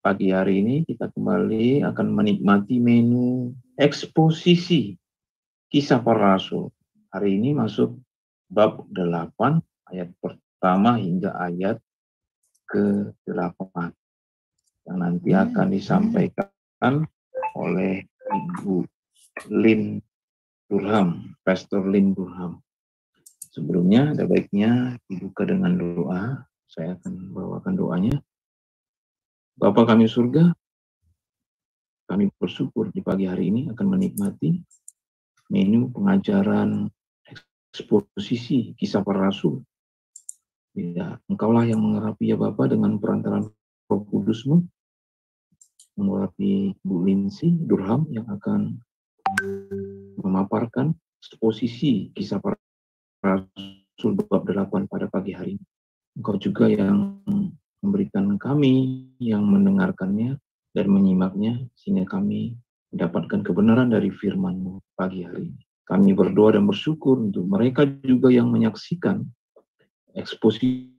pagi hari ini kita kembali akan menikmati menu eksposisi kisah para rasul. Hari ini masuk bab 8 ayat pertama hingga ayat ke-8 yang nanti akan disampaikan oleh Ibu Lin Durham, Pastor Lin Durham. Sebelumnya ada baiknya dibuka dengan doa. Saya akan bawakan doanya. Bapa kami surga, kami bersyukur di pagi hari ini akan menikmati menu pengajaran eksposisi kisah para rasul. Ya, engkaulah yang mengerapi ya Bapa dengan perantaran roh kudusmu, mengurapi Bu Linsi Durham yang akan memaparkan eksposisi kisah para rasul bab 8 pada pagi hari ini. Engkau juga yang memberikan kami yang mendengarkannya dan menyimaknya sehingga kami mendapatkan kebenaran dari firman-Mu pagi hari ini. Kami berdoa dan bersyukur untuk mereka juga yang menyaksikan eksposisi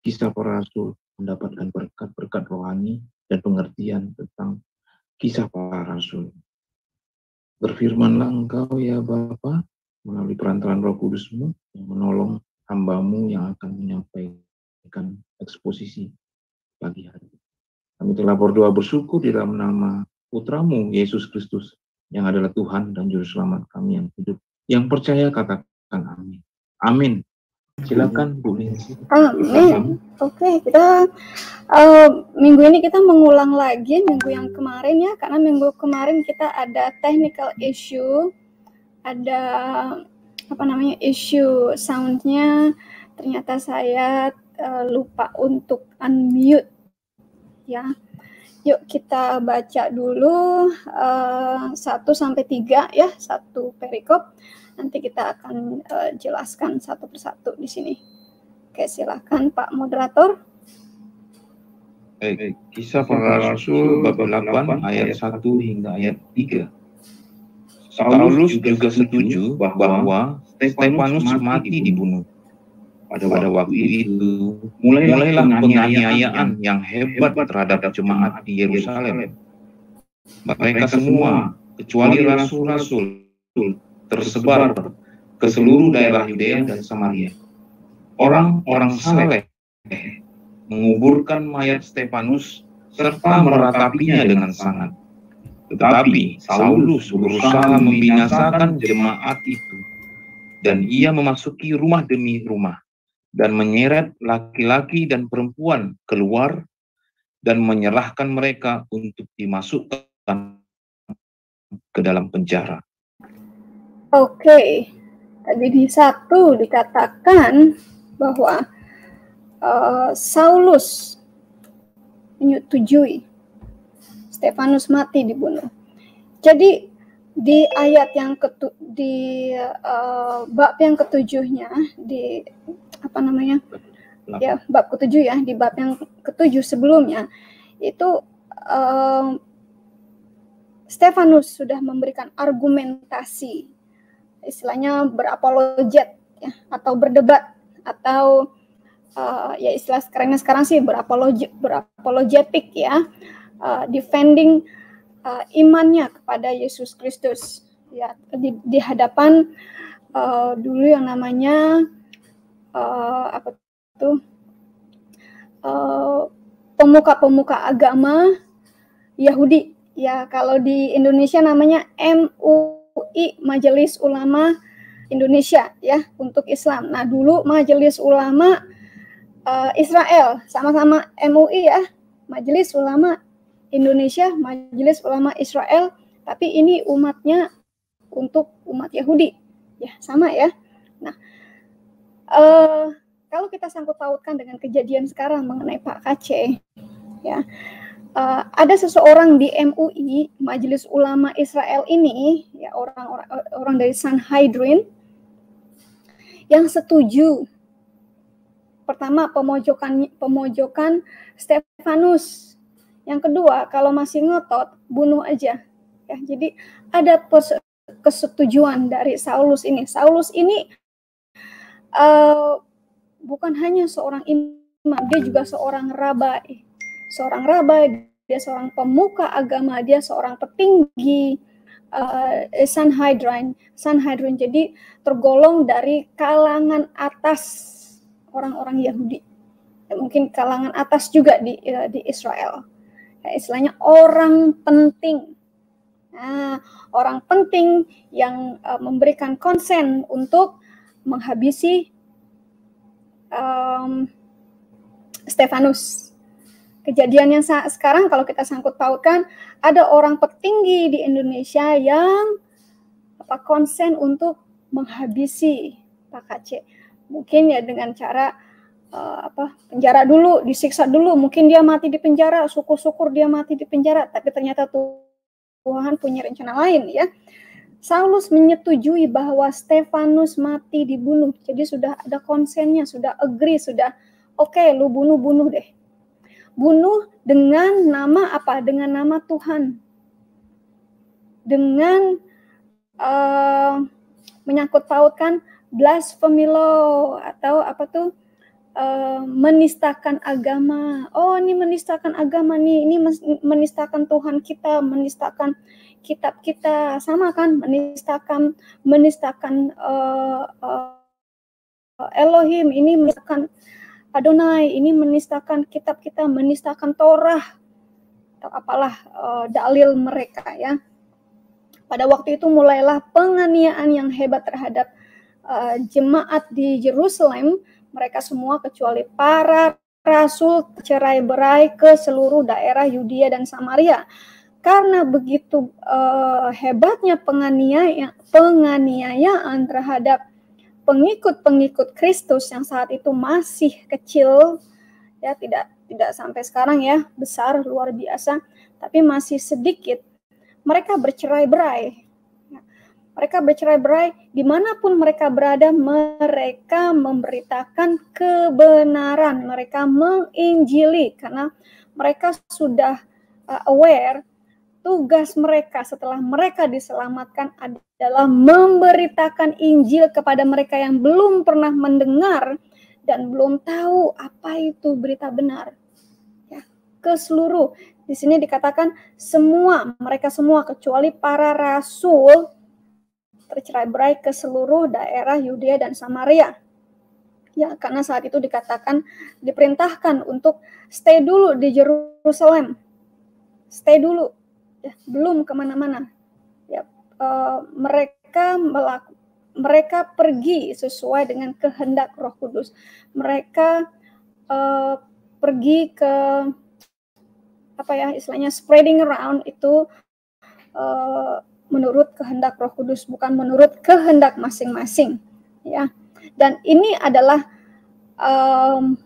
kisah para rasul mendapatkan berkat-berkat rohani dan pengertian tentang kisah para rasul. Berfirmanlah engkau ya Bapa melalui perantaran roh kudusmu yang menolong hambamu yang akan menyampaikan memberikan eksposisi pagi hari. Kami telah berdoa bersyukur di dalam nama putramu Yesus Kristus yang adalah Tuhan dan Juru Selamat kami yang hidup. Yang percaya katakan amin. Amin. Silakan Bu Lindsay. Amin. Oke, okay, kita uh, minggu ini kita mengulang lagi minggu yang kemarin ya, karena minggu kemarin kita ada technical issue, ada apa namanya issue soundnya. Ternyata saya uh, lupa untuk unmute ya. Yuk kita baca dulu uh, sampai tiga ya, satu perikop. Nanti kita akan uh, jelaskan satu persatu di sini. Oke, silakan Pak moderator. Baik, kisah para rasul bab 8 ayat 1 hingga ayat 3. Saulus juga setuju bahwa Stefanus mati dibunuh pada, pada waktu itu mulailah, mulailah penganiayaan yang hebat terhadap jemaat di Yerusalem. Mereka semua, kecuali rasul-rasul, tersebar ke seluruh daerah Yudea dan Samaria. Orang-orang saleh menguburkan mayat Stefanus serta meratapinya dengan sangat. Tetapi Saulus berusaha membinasakan jemaat itu dan ia memasuki rumah demi rumah dan menyeret laki-laki dan perempuan keluar dan menyerahkan mereka untuk dimasukkan ke dalam penjara. Oke, tadi di satu dikatakan bahwa uh, Saulus menyetujui Stefanus mati dibunuh. Jadi di ayat yang ketu di uh, bab yang ketujuhnya di apa namanya ya bab ketujuh ya di bab yang ketujuh sebelumnya itu um, Stefanus sudah memberikan argumentasi istilahnya berapologet ya atau berdebat atau uh, ya istilah sekarangnya sekarang sih berapologet berapologetik ya uh, defending uh, imannya kepada Yesus Kristus ya di, di hadapan uh, dulu yang namanya uh, apa tuh uh, pemuka-pemuka agama Yahudi ya kalau di Indonesia namanya MUI Majelis Ulama Indonesia ya untuk Islam. Nah dulu Majelis Ulama uh, Israel sama-sama MUI ya Majelis Ulama Indonesia Majelis Ulama Israel tapi ini umatnya untuk umat Yahudi ya sama ya. Uh, kalau kita sangkut pautkan dengan kejadian sekarang mengenai Pak KC, ya uh, ada seseorang di MUI Majelis Ulama Israel ini, ya orang-orang orang dari Sanhedrin yang setuju pertama pemojokan pemojokan Stefanus. Yang kedua, kalau masih ngotot, bunuh aja. Ya, jadi ada kesetujuan dari Saulus ini. Saulus ini uh, bukan hanya seorang imam, dia juga seorang rabai, seorang rabai, dia seorang pemuka agama, dia seorang petinggi uh, Sanhedrin, Sanhedrin. Jadi tergolong dari kalangan atas orang-orang Yahudi. Ya, mungkin kalangan atas juga di uh, di Israel. Ya, istilahnya orang penting. Nah, orang penting yang uh, memberikan konsen untuk menghabisi um, Stefanus kejadian yang sekarang kalau kita sangkut pautkan ada orang petinggi di Indonesia yang apa konsen untuk menghabisi Pak Aceh. Mungkin ya dengan cara uh, apa penjara dulu, disiksa dulu, mungkin dia mati di penjara, syukur-syukur dia mati di penjara, tapi ternyata Tuhan punya rencana lain ya. Saulus menyetujui bahwa Stefanus mati dibunuh. Jadi sudah ada konsennya, sudah agree, sudah oke, okay, lu bunuh-bunuh deh bunuh dengan nama apa? Dengan nama Tuhan. Dengan uh, menyangkut pautkan blasphemy law atau apa tuh uh, menistakan agama. Oh, ini menistakan agama nih, ini menistakan Tuhan kita, menistakan kitab kita, sama kan? Menistakan menistakan uh, uh, Elohim, ini menistakan Adonai ini menistakan kitab kita, menistakan Torah atau apalah uh, dalil mereka ya. Pada waktu itu mulailah penganiayaan yang hebat terhadap uh, jemaat di Jerusalem. Mereka semua kecuali para rasul cerai berai ke seluruh daerah Yudea dan Samaria. Karena begitu uh, hebatnya penganiayaan, penganiayaan terhadap pengikut-pengikut Kristus yang saat itu masih kecil ya tidak tidak sampai sekarang ya besar luar biasa tapi masih sedikit mereka bercerai-berai ya, mereka bercerai-berai di mana pun mereka berada mereka memberitakan kebenaran mereka menginjili karena mereka sudah uh, aware tugas mereka setelah mereka diselamatkan adalah memberitakan Injil kepada mereka yang belum pernah mendengar dan belum tahu apa itu berita benar. Ya, ke seluruh di sini dikatakan semua mereka semua kecuali para rasul tercerai-berai ke seluruh daerah Yudea dan Samaria. Ya, karena saat itu dikatakan diperintahkan untuk stay dulu di Jerusalem. Stay dulu ya, belum ke mana-mana. Ya, uh, mereka melaku, mereka pergi sesuai dengan kehendak Roh Kudus. Mereka uh, pergi ke apa ya istilahnya spreading around itu uh, menurut kehendak Roh Kudus bukan menurut kehendak masing-masing ya. Dan ini adalah um,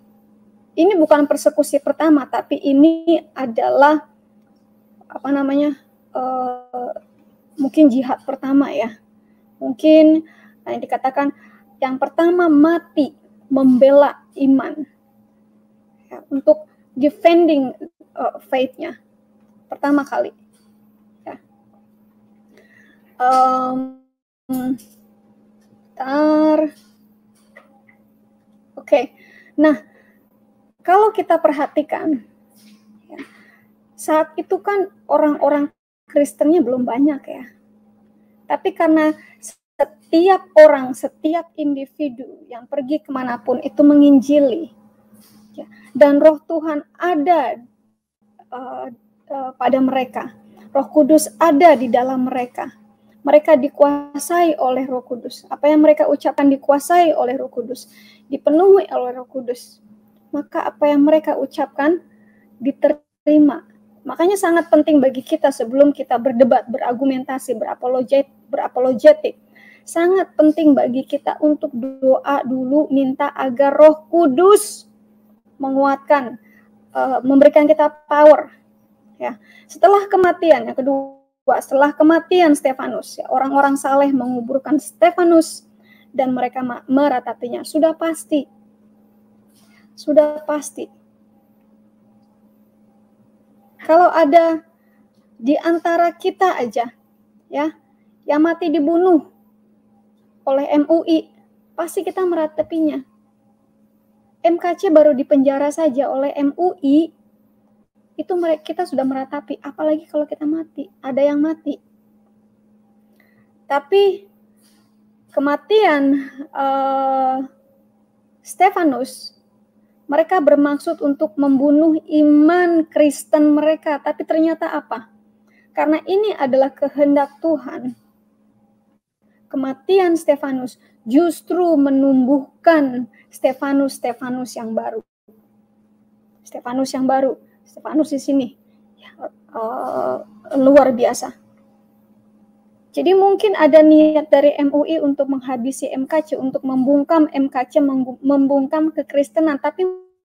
ini bukan persekusi pertama tapi ini adalah apa namanya uh, mungkin jihad pertama ya. Mungkin yang dikatakan yang pertama mati membela iman ya, untuk defending uh, faith-nya pertama kali um, tar oke okay. nah kalau kita perhatikan saat itu kan orang-orang Kristennya belum banyak ya. Tapi karena setiap orang, setiap individu yang pergi ke mana pun itu menginjili. Ya, dan roh Tuhan ada uh, uh, pada mereka. Roh Kudus ada di dalam mereka. Mereka dikuasai oleh Roh Kudus. Apa yang mereka ucapkan dikuasai oleh Roh Kudus, dipenuhi oleh Roh Kudus. Maka apa yang mereka ucapkan diterima Makanya sangat penting bagi kita sebelum kita berdebat, berargumentasi, berapologet, berapologetik. Sangat penting bagi kita untuk doa dulu minta agar Roh Kudus menguatkan, uh, memberikan kita power. Ya, setelah kematian yang kedua, setelah kematian Stefanus, ya, orang-orang saleh menguburkan Stefanus dan mereka meratapinya. Sudah pasti, sudah pasti kalau ada di antara kita aja ya yang mati dibunuh oleh MUI, pasti kita meratapinya. MKC baru dipenjara saja oleh MUI itu mereka kita sudah meratapi apalagi kalau kita mati. Ada yang mati. Tapi kematian uh, Stefanus mereka bermaksud untuk membunuh iman Kristen mereka. Tapi ternyata apa? Karena ini adalah kehendak Tuhan. Kematian Stefanus justru menumbuhkan Stefanus-Stefanus yang baru. Stefanus yang baru, Stefanus di sini ya, uh, luar biasa. Jadi mungkin ada niat dari MUI untuk menghabisi MKC, untuk membungkam MKC, membungkam kekristenan, tapi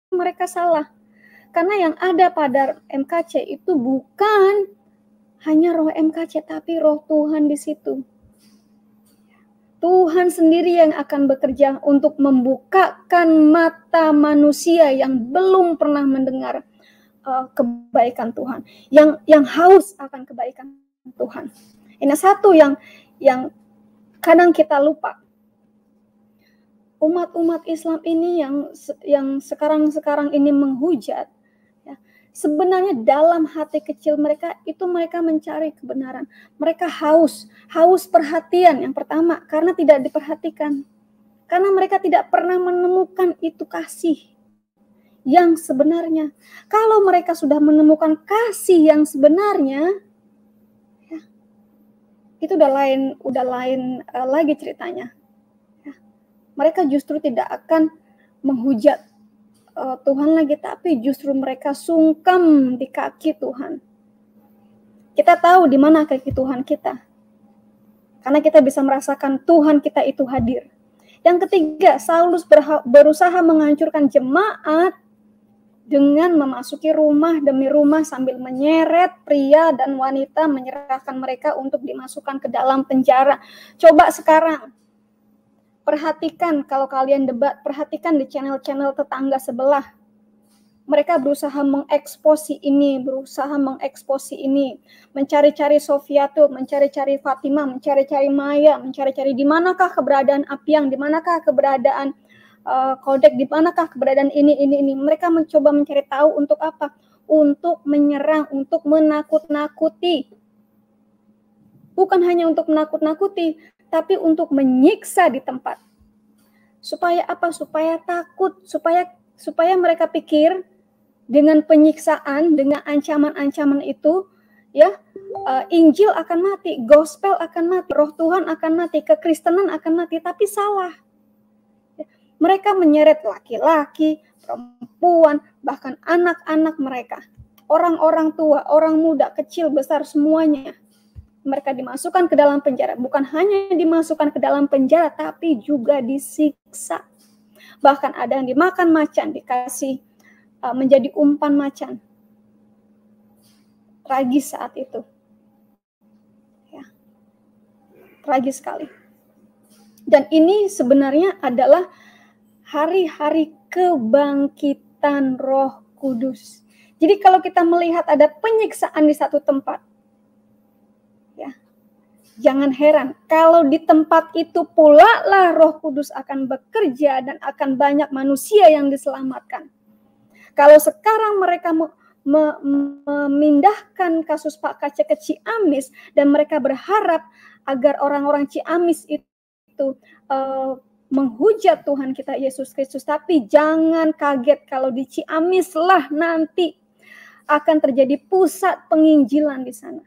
mereka salah. Karena yang ada pada MKC itu bukan hanya roh MKC, tapi roh Tuhan di situ. Tuhan sendiri yang akan bekerja untuk membukakan mata manusia yang belum pernah mendengar uh, kebaikan Tuhan, yang yang haus akan kebaikan Tuhan. Ini satu yang yang kadang kita lupa. Umat-umat Islam ini yang yang sekarang-sekarang ini menghujat sebenarnya dalam hati kecil mereka itu mereka mencari kebenaran. Mereka haus, haus perhatian yang pertama karena tidak diperhatikan. Karena mereka tidak pernah menemukan itu kasih yang sebenarnya. Kalau mereka sudah menemukan kasih yang sebenarnya, ya, itu udah lain, udah lain uh, lagi ceritanya. Ya. Mereka justru tidak akan menghujat uh, Tuhan lagi, tapi justru mereka sungkem di kaki Tuhan. Kita tahu di mana kaki Tuhan kita. Karena kita bisa merasakan Tuhan kita itu hadir. Yang ketiga, Saulus berusaha menghancurkan jemaat dengan memasuki rumah demi rumah sambil menyeret pria dan wanita menyerahkan mereka untuk dimasukkan ke dalam penjara. Coba sekarang Perhatikan kalau kalian debat, perhatikan di channel-channel tetangga sebelah. Mereka berusaha mengeksposi ini, berusaha mengeksposi ini, mencari-cari Sofiatul, mencari-cari Fatimah, mencari-cari Maya, mencari-cari di manakah keberadaan Apiang, di manakah keberadaan uh, Kodek, di manakah keberadaan ini, ini, ini. Mereka mencoba mencari tahu untuk apa? Untuk menyerang, untuk menakut-nakuti. Bukan hanya untuk menakut-nakuti, tapi untuk menyiksa di tempat. Supaya apa? Supaya takut, supaya supaya mereka pikir dengan penyiksaan, dengan ancaman-ancaman itu, ya uh, Injil akan mati, gospel akan mati, Roh Tuhan akan mati, kekristenan akan mati, tapi salah. Mereka menyeret laki-laki, perempuan, bahkan anak-anak mereka, orang-orang tua, orang muda, kecil, besar semuanya mereka dimasukkan ke dalam penjara. Bukan hanya dimasukkan ke dalam penjara, tapi juga disiksa. Bahkan ada yang dimakan macan, dikasih uh, menjadi umpan macan. Tragis saat itu. Ya. Tragis sekali. Dan ini sebenarnya adalah hari-hari kebangkitan roh kudus. Jadi kalau kita melihat ada penyiksaan di satu tempat, Jangan heran kalau di tempat itu pula lah Roh Kudus akan bekerja dan akan banyak manusia yang diselamatkan. Kalau sekarang mereka memindahkan kasus Pak Kace ke Ciamis dan mereka berharap agar orang-orang Ciamis itu uh, menghujat Tuhan kita Yesus Kristus, tapi jangan kaget kalau di Ciamis lah nanti akan terjadi pusat penginjilan di sana.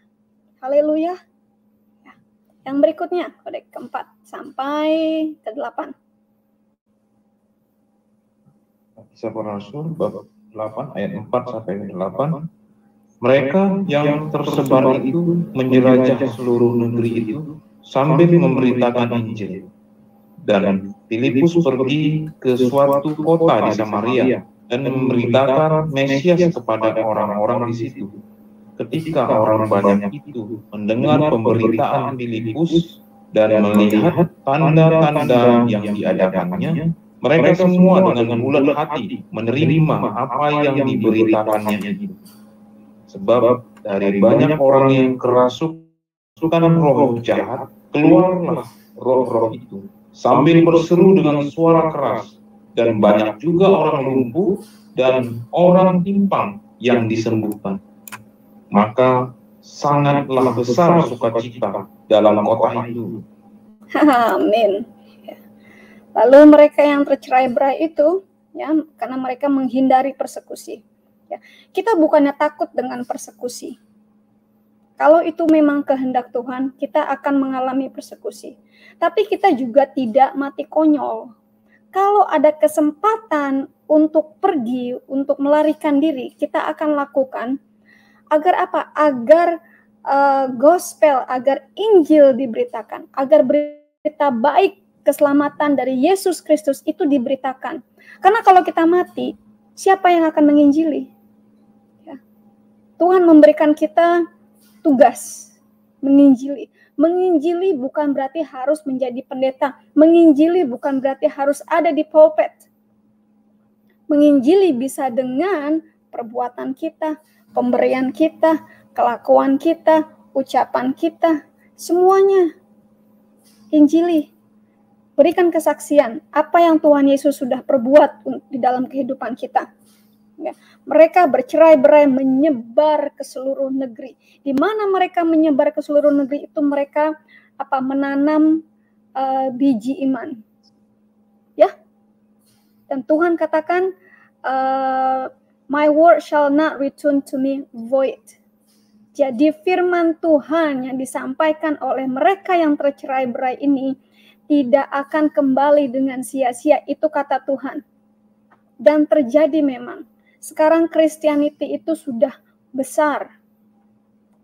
Haleluya. Yang berikutnya, kode keempat sampai ke delapan. Kisah para Rasul bab 8 ayat 4 sampai 8. Mereka yang tersebar itu menjelajah seluruh negeri itu sambil memberitakan Injil. Dan Filipus pergi ke suatu kota di Samaria dan memberitakan Mesias kepada orang-orang di situ ketika orang banyak itu mendengar pemberitaan Filipus dan melihat tanda-tanda yang diadakannya, mereka semua dengan bulat hati menerima apa yang diberitakannya itu. Sebab dari banyak orang yang kerasukan roh jahat, keluarlah roh-roh itu sambil berseru dengan suara keras dan banyak juga orang lumpuh dan orang timpang yang disembuhkan. Maka sangatlah besar sukacita dalam kota itu. Amin. Ya. Lalu mereka yang tercerai berai itu, ya, karena mereka menghindari persekusi. Ya, kita bukannya takut dengan persekusi. Kalau itu memang kehendak Tuhan, kita akan mengalami persekusi. Tapi kita juga tidak mati konyol. Kalau ada kesempatan untuk pergi, untuk melarikan diri, kita akan lakukan agar apa? Agar uh, gospel, agar Injil diberitakan, agar berita baik keselamatan dari Yesus Kristus itu diberitakan. Karena kalau kita mati, siapa yang akan menginjili? Ya. Tuhan memberikan kita tugas menginjili. Menginjili bukan berarti harus menjadi pendeta. Menginjili bukan berarti harus ada di pulpit. Menginjili bisa dengan perbuatan kita, pemberian kita, kelakuan kita, ucapan kita, semuanya. Injili. Berikan kesaksian apa yang Tuhan Yesus sudah perbuat di dalam kehidupan kita. Ya, mereka bercerai-berai menyebar ke seluruh negeri. Di mana mereka menyebar ke seluruh negeri itu mereka apa menanam uh, biji iman. Ya. Dan Tuhan katakan uh, my word shall not return to me void. Jadi firman Tuhan yang disampaikan oleh mereka yang tercerai-berai ini tidak akan kembali dengan sia-sia itu kata Tuhan. Dan terjadi memang sekarang Christianity itu sudah besar.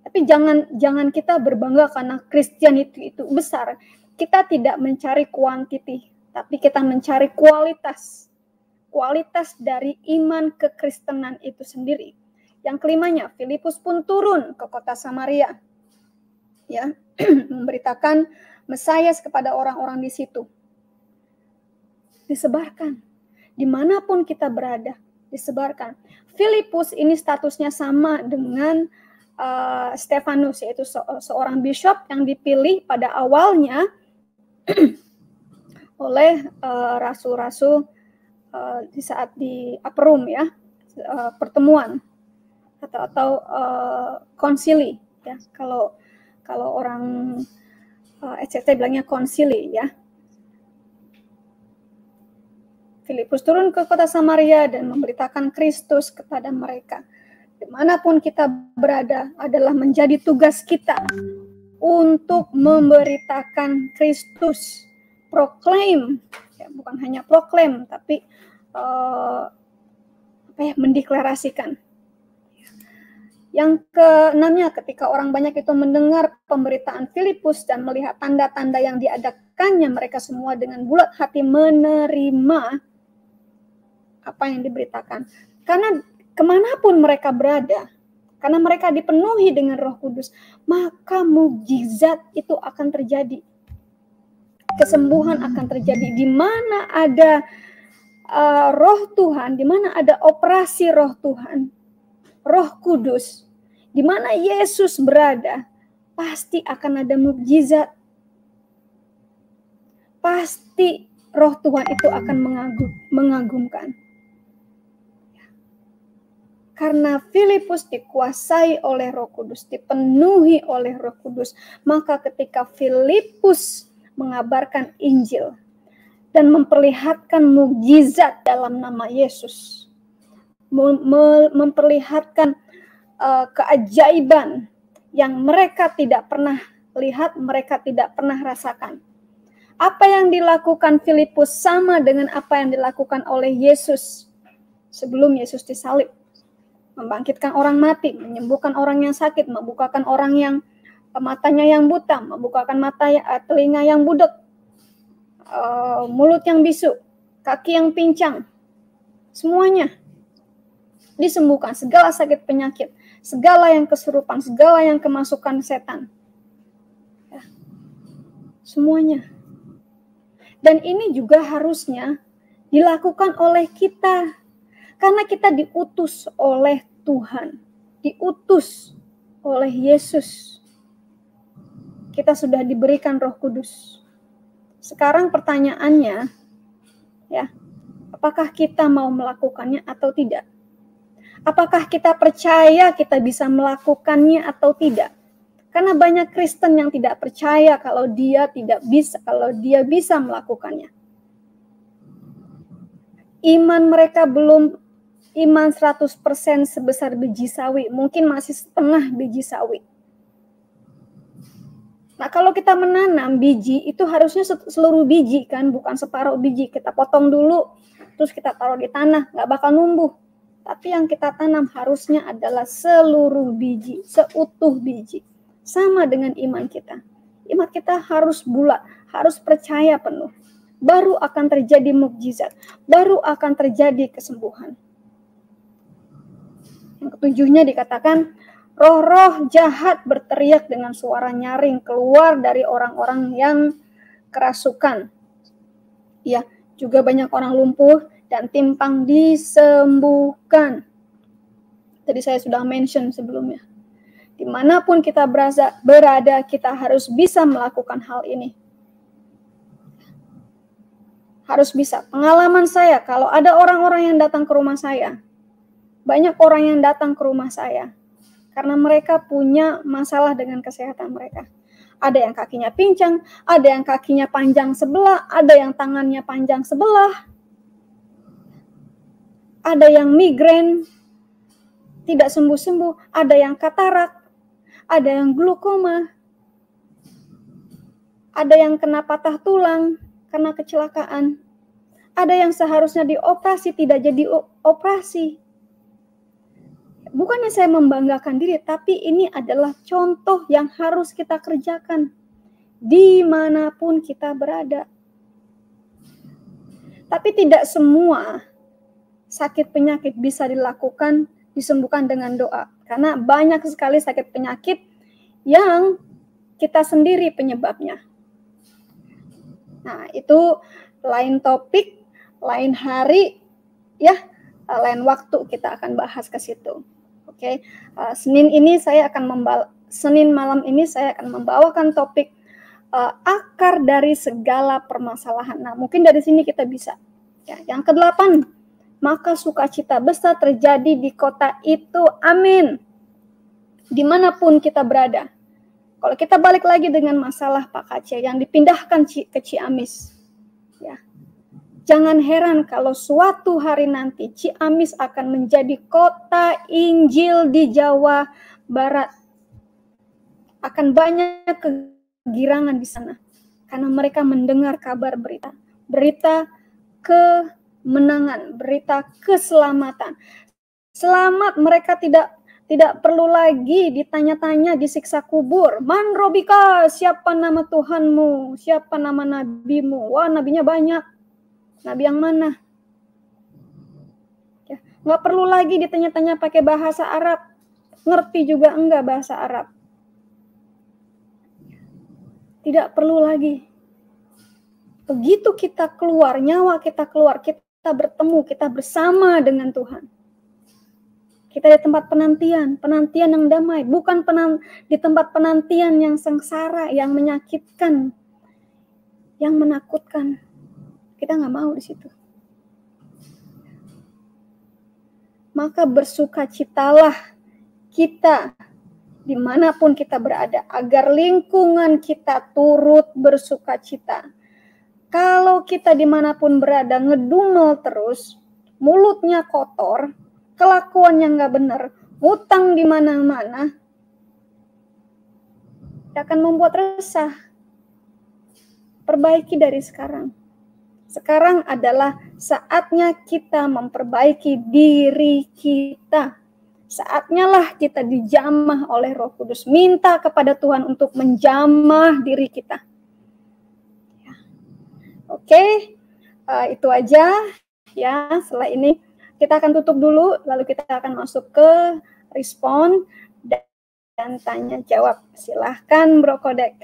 Tapi jangan jangan kita berbangga karena Christianity itu besar. Kita tidak mencari kuantiti, tapi kita mencari kualitas. Kualitas dari iman kekristenan itu sendiri. Yang kelimanya, Filipus pun turun ke kota Samaria. Ya, memberitakan Mesias kepada orang-orang di situ. Disebarkan di mana pun kita berada disebarkan. Filipus ini statusnya sama dengan uh, Stefanus yaitu se seorang bishop yang dipilih pada awalnya oleh uh, rasul-rasul uh, di saat di Aprum ya uh, pertemuan atau atau uh, konsili ya kalau kalau orang uh, ECT bilangnya konsili ya Filipus turun ke kota Samaria dan memberitakan Kristus kepada mereka. Di mana pun kita berada adalah menjadi tugas kita untuk memberitakan Kristus, proklaim, ya, bukan hanya proklaim, tapi uh, apa ya, mendeklarasikan. Yang keenamnya, ketika orang banyak itu mendengar pemberitaan Filipus dan melihat tanda-tanda yang diadakannya, mereka semua dengan bulat hati menerima apa yang diberitakan. Karena ke mana pun mereka berada, karena mereka dipenuhi dengan roh kudus, maka mukjizat itu akan terjadi. Kesembuhan akan terjadi di mana ada uh, roh Tuhan, di mana ada operasi roh Tuhan, roh kudus, di mana Yesus berada, pasti akan ada mukjizat. Pasti roh Tuhan itu akan mengagum, mengagumkan. Karena Filipus dikuasai oleh Roh Kudus, dipenuhi oleh Roh Kudus, maka ketika Filipus mengabarkan Injil dan memperlihatkan mukjizat dalam nama Yesus, memperlihatkan uh, keajaiban yang mereka tidak pernah lihat, mereka tidak pernah rasakan. Apa yang dilakukan Filipus sama dengan apa yang dilakukan oleh Yesus sebelum Yesus disalib membangkitkan orang mati, menyembuhkan orang yang sakit, membukakan orang yang eh, matanya yang buta, membukakan mata uh, telinga yang budek, uh, mulut yang bisu, kaki yang pincang, semuanya disembuhkan segala sakit penyakit, segala yang kesurupan, segala yang kemasukan setan. Ya. Semuanya. Dan ini juga harusnya dilakukan oleh kita karena kita diutus oleh Tuhan, diutus oleh Yesus. Kita sudah diberikan Roh Kudus. Sekarang pertanyaannya, ya, apakah kita mau melakukannya atau tidak? Apakah kita percaya kita bisa melakukannya atau tidak? Karena banyak Kristen yang tidak percaya kalau dia tidak bisa, kalau dia bisa melakukannya. Iman mereka belum iman 100% sebesar biji sawi, mungkin masih setengah biji sawi. Nah, kalau kita menanam biji itu harusnya seluruh biji kan, bukan separuh biji. Kita potong dulu, terus kita taruh di tanah, nggak bakal numbuh. Tapi yang kita tanam harusnya adalah seluruh biji, seutuh biji. Sama dengan iman kita. Iman kita harus bulat, harus percaya penuh. Baru akan terjadi mukjizat, baru akan terjadi kesembuhan. Yang ketujuhnya dikatakan, roh-roh jahat berteriak dengan suara nyaring keluar dari orang-orang yang kerasukan. Ya, juga banyak orang lumpuh dan timpang disembuhkan. Tadi saya sudah mention sebelumnya. Di mana pun kita berada, berada, kita harus bisa melakukan hal ini. Harus bisa. Pengalaman saya, kalau ada orang-orang yang datang ke rumah saya, banyak orang yang datang ke rumah saya, karena mereka punya masalah dengan kesehatan mereka. Ada yang kakinya pincang, ada yang kakinya panjang sebelah, ada yang tangannya panjang sebelah, ada yang migrain tidak sembuh-sembuh, ada yang katarak, ada yang glukoma, ada yang kena patah tulang karena kecelakaan, ada yang seharusnya dioperasi tidak jadi operasi. Bukannya saya membanggakan diri, tapi ini adalah contoh yang harus kita kerjakan di mana pun kita berada. Tapi tidak semua sakit penyakit bisa dilakukan disembuhkan dengan doa. Karena banyak sekali sakit penyakit yang kita sendiri penyebabnya. Nah, itu lain topik, lain hari, ya, lain waktu kita akan bahas ke situ. Oke, uh, Senin ini saya akan membal Senin malam ini saya akan membawakan topik uh, akar dari segala permasalahan. Nah, mungkin dari sini kita bisa. Ya, yang kedelapan, maka sukacita besar terjadi di kota itu. Amin. Di mana pun kita berada. Kalau kita balik lagi dengan masalah Pak Kace yang dipindahkan ke Ciamis. Ya. Jangan heran kalau suatu hari nanti Ciamis akan menjadi kota Injil di Jawa Barat. Akan banyak kegirangan di sana. Karena mereka mendengar kabar berita. Berita ke kemenangan, berita keselamatan. Selamat mereka tidak tidak perlu lagi ditanya-tanya disiksa kubur. Man Robika, siapa nama Tuhanmu? Siapa nama nabimu? Wah, nabinya banyak. Nabi yang mana? Ya, nggak perlu lagi ditanya-tanya pakai bahasa Arab. Ngerti juga enggak bahasa Arab. Tidak perlu lagi. Begitu kita keluar, nyawa kita keluar, kita bertemu, kita bersama dengan Tuhan. Kita di tempat penantian, penantian yang damai, bukan penan, di tempat penantian yang sengsara, yang menyakitkan, yang menakutkan. Kita nggak mau di situ. Maka bersukacitalah kita di mana pun kita berada, agar lingkungan kita turut bersukacita kalau kita di mana pun berada ngedumel terus, mulutnya kotor, kelakuannya nggak benar, utang di mana-mana, akan membuat resah. Perbaiki dari sekarang. Sekarang adalah saatnya kita memperbaiki diri kita. Saatnya lah kita dijamah oleh Roh Kudus. Minta kepada Tuhan untuk menjamah diri kita Oke, uh, itu aja ya. Setelah ini kita akan tutup dulu, lalu kita akan masuk ke respon dan, dan tanya jawab. Silahkan Bro Kodek.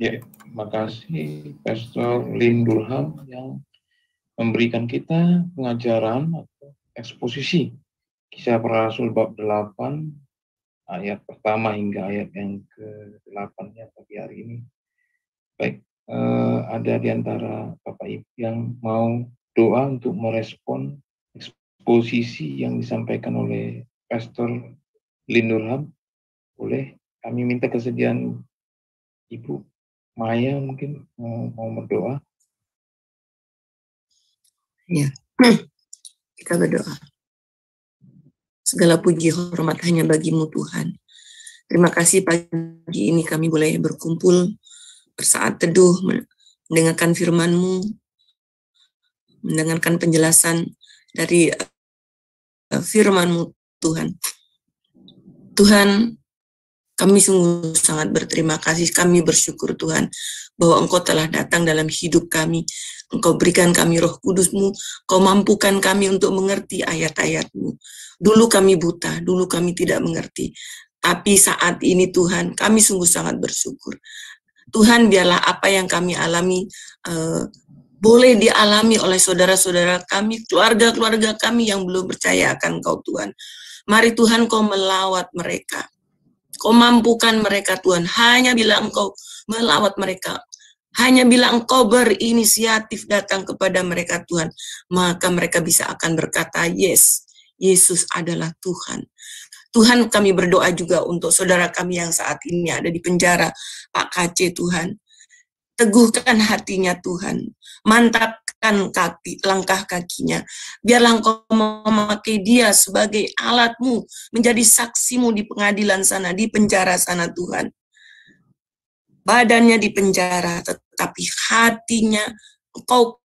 Ya, makasih Pastor Lim Durham yang memberikan kita pengajaran atau eksposisi kisah para rasul bab 8 ayat pertama hingga ayat yang ke-8 ya pagi hari ini. Baik, uh, ada di antara Bapak Ibu yang mau doa untuk merespon posisi yang disampaikan oleh Pastor Lindurham, boleh kami minta kesediaan Ibu Maya mungkin mau, mau berdoa. Ya, kita berdoa. Segala puji hormat hanya bagimu Tuhan. Terima kasih pagi ini kami boleh berkumpul bersaat teduh, mendengarkan firman-Mu, mendengarkan penjelasan dari uh, firman-Mu Tuhan. Tuhan, kami sungguh sangat berterima kasih, kami bersyukur Tuhan, bahwa Engkau telah datang dalam hidup kami. Engkau berikan kami roh kudusmu, Engkau mampukan kami untuk mengerti ayat-ayatmu. Dulu kami buta, dulu kami tidak mengerti. Tapi saat ini Tuhan, kami sungguh sangat bersyukur. Tuhan biarlah apa yang kami alami uh, boleh dialami oleh saudara-saudara kami, keluarga-keluarga kami yang belum percaya akan Kau Tuhan. Mari Tuhan Kau melawat mereka. Kau mampukan mereka Tuhan. Hanya bila Engkau melawat mereka. Hanya bila Engkau berinisiatif datang kepada mereka Tuhan. Maka mereka bisa akan berkata, yes, Yesus adalah Tuhan. Tuhan kami berdoa juga untuk saudara kami yang saat ini ada di penjara, Pak KC Tuhan. Teguhkan hatinya Tuhan. Mantapkan kaki, langkah kakinya. Biarlah engkau memakai dia sebagai alatmu, menjadi saksimu di pengadilan sana, di penjara sana Tuhan. Badannya di penjara, tetapi hatinya engkau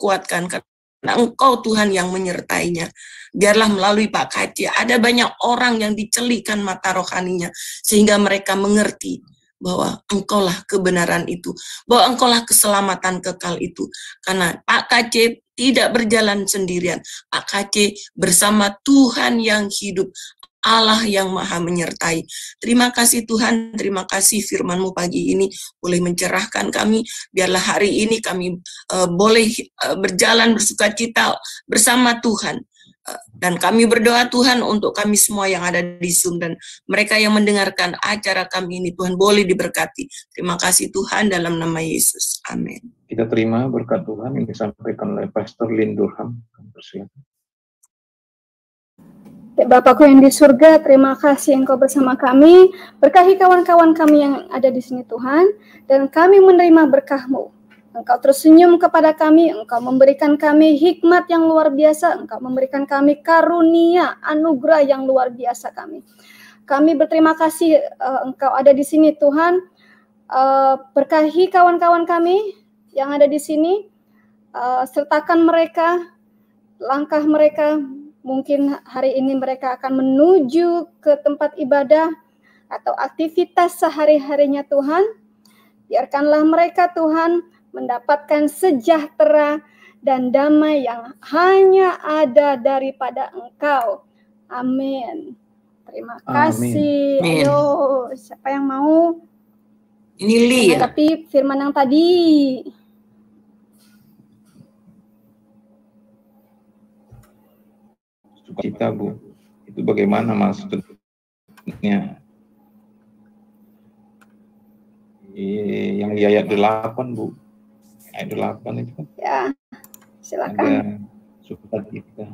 kuatkan karena engkau Tuhan yang menyertainya. Biarlah melalui Pak Kaci, ada banyak orang yang dicelikan mata rohaninya, sehingga mereka mengerti bahwa engkaulah kebenaran itu, bahwa engkaulah keselamatan kekal itu. Karena Pak KC tidak berjalan sendirian. Pak KC bersama Tuhan yang hidup, Allah yang maha menyertai. Terima kasih Tuhan, terima kasih firman-Mu pagi ini boleh mencerahkan kami. Biarlah hari ini kami uh, boleh uh, berjalan bersuka cita bersama Tuhan dan kami berdoa Tuhan untuk kami semua yang ada di Zoom dan mereka yang mendengarkan acara kami ini Tuhan boleh diberkati. Terima kasih Tuhan dalam nama Yesus. Amin. Kita terima berkat Tuhan yang disampaikan oleh Pastor Lindurham. Bapakku yang di surga, terima kasih Engkau bersama kami. Berkahi kawan-kawan kami yang ada di sini Tuhan. Dan kami menerima berkah-Mu. Engkau tersenyum kepada kami, Engkau memberikan kami hikmat yang luar biasa, Engkau memberikan kami karunia, anugerah yang luar biasa kami. Kami berterima kasih uh, Engkau ada di sini Tuhan. Uh, berkahi kawan-kawan kami yang ada di sini, uh, sertakan mereka, langkah mereka, mungkin hari ini mereka akan menuju ke tempat ibadah atau aktivitas sehari-harinya Tuhan. Biarkanlah mereka Tuhan mendapatkan sejahtera dan damai yang hanya ada daripada Engkau. Amin. Terima kasih. Amin. Ayo, siapa yang mau? Ini Li ya? Tapi firman yang tadi. Kita Bu, itu bagaimana maksudnya? Yang di ayat 8 Bu ayat 8 itu kan. Ya, silakan. Ada kita